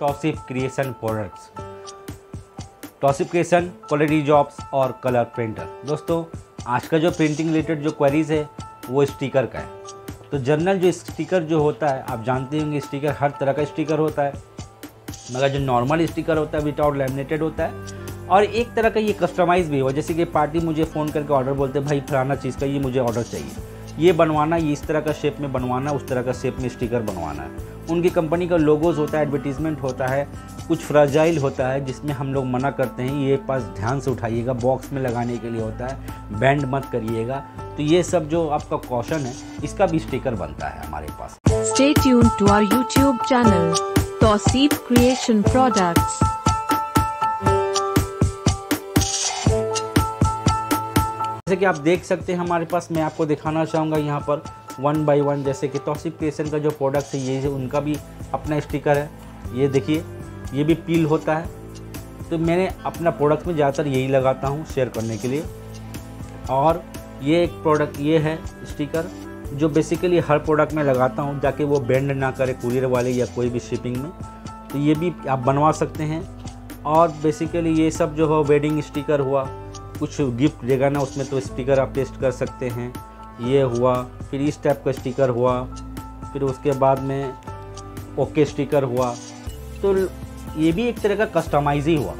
Tausif creation products Tausif creation quality jobs और colour printer दोस्तों, आज का जो प्रिंटिंग रिलेटेड जो क्वेरीज है, वो स्टिकर का है। तो जनरल जो स्टिकर जो होता है, आप जानते होंगे स्टिकर हर तरह का स्टिकर होता है। मगर जो नॉर्मल स्टिकर होता है विदाउट लेमिनेटेड होता है। और एक तरह का ये कस्टमाइज़ भी हुआ, जैसे कि पार्टी मुझे फ़ोन करके ऑर्डर बोलते हैं, भाई फलाना चीज़ का ये मुझे ऑर्डर चाहिए। ये बनवाना ये इस तरह का शेप में बनवाना उस तरह का शेप में स्टिकर बनवाना है। उनकी कंपनी का लोगोज होता है एडवर्टीजमेंट होता है कुछ फ्राजाइल होता है जिसमें हम लोग मना करते हैं ये पास ध्यान से उठाइएगा बॉक्स में लगाने के लिए होता है बैंड मत करिएगा। तो ये सब जो आपका कॉशन है इसका भी स्टिकर बनता है हमारे पास। To our YouTube channel, Tosif Creation Products. जैसे कि आप देख सकते हैं, हमारे पास मैं आपको दिखाना चाहूँगा यहाँ पर वन बाई वन जैसे कि तोसिफ क्रिएशन का जो प्रोडक्ट है, ये उनका भी अपना स्टिकर है, ये देखिए, ये भी पील होता है। तो मैंने अपना प्रोडक्ट में ज़्यादातर यही लगाता हूँ शेयर करने के लिए। और ये एक प्रोडक्ट ये है स्टिकर जो बेसिकली हर प्रोडक्ट में लगाता हूँ, ताकि वो बेंड ना करे कुरियर वाले या कोई भी शिपिंग में। तो ये भी आप बनवा सकते हैं। और बेसिकली ये सब जो है वेडिंग स्टिकर हुआ कुछ गिफ्ट देगा ना उसमें तो स्टिकर आप पेस्ट कर सकते हैं। ये हुआ, फिर इस टाइप का स्टिकर हुआ, फिर उसके बाद में ओके स्टिकर हुआ। तो ये भी एक तरह का कस्टमाइज ही हुआ।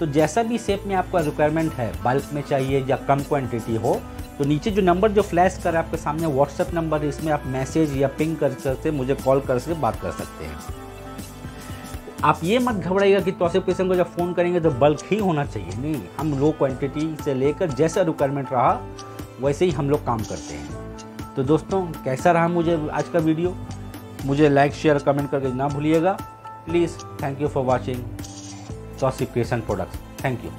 तो जैसा भी शेप में आपका रिक्वायरमेंट है बल्क में चाहिए या कम क्वांटिटी हो तो नीचे जो नंबर जो फ्लैश कर आपके सामने व्हाट्सएप नंबर इसमें आप मैसेज या पिंग कर सकते मुझे कॉल कर सकते बात कर सकते हैं। आप ये मत घबराइएगा कि तोसिफ किस्म को जब फ़ोन करेंगे तो बल्क ही होना चाहिए। नहीं, हम लो क्वांटिटी से लेकर जैसा रिक्वायरमेंट रहा, वैसे ही हम लोग काम करते हैं। तो दोस्तों, कैसा रहा मुझे आज का वीडियो मुझे लाइक शेयर कमेंट करके ना भूलिएगा। Please thank you for watching Tausif creation products thank you